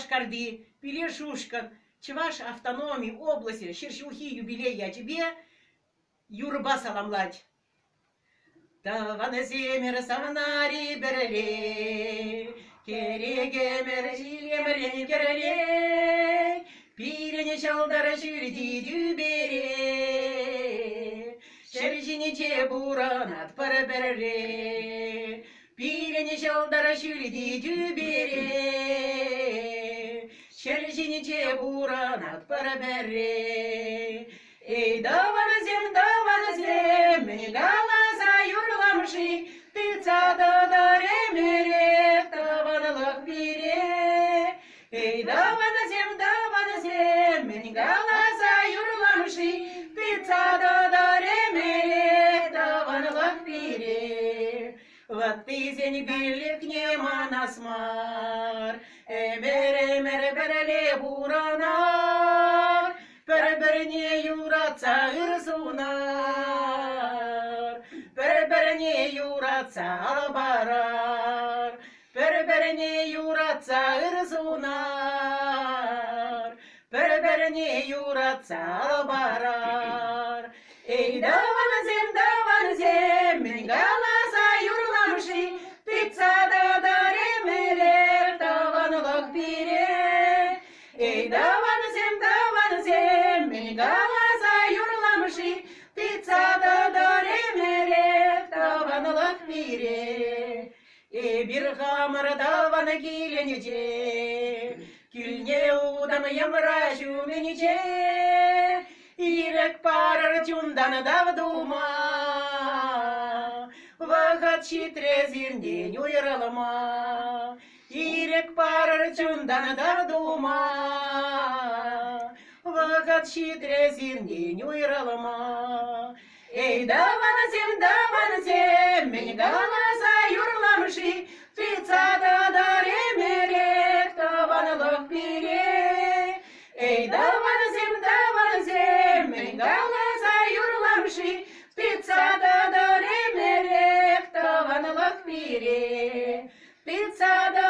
барды, Пелешушкан, Чеваш автономии области, Шершухи юбилей я тебе, Юрба саламлать. Таваны земер савнари берле, Керегемер жилемрен керле, Пирене шалдар жүрді дүбере, Шержинече буранат пара берре, Пирене шалдар жүрді дүбере, Шержинече буранат пара берре, Ей, даваны Baptizeni birlik neman asmar. Emer emer berele buranar. Bir-birine yuratsa ırsunar. Bir-birine yuratsa albarar. Bir-birine yuratsa ırsunar. Bir-birine yuratsa albarar. Ey davay Ey bir hamır davana kilenece, Külne udam yamra şumenice, İrek parar çundan davduma, Vahat şitre zirnden uyralama, İrek parar çundan davduma, Vahat şitre zirnden Davranızım davranızım Mengalaza yurlamışı Pizzada da remlerek Davanılık biri Pizzada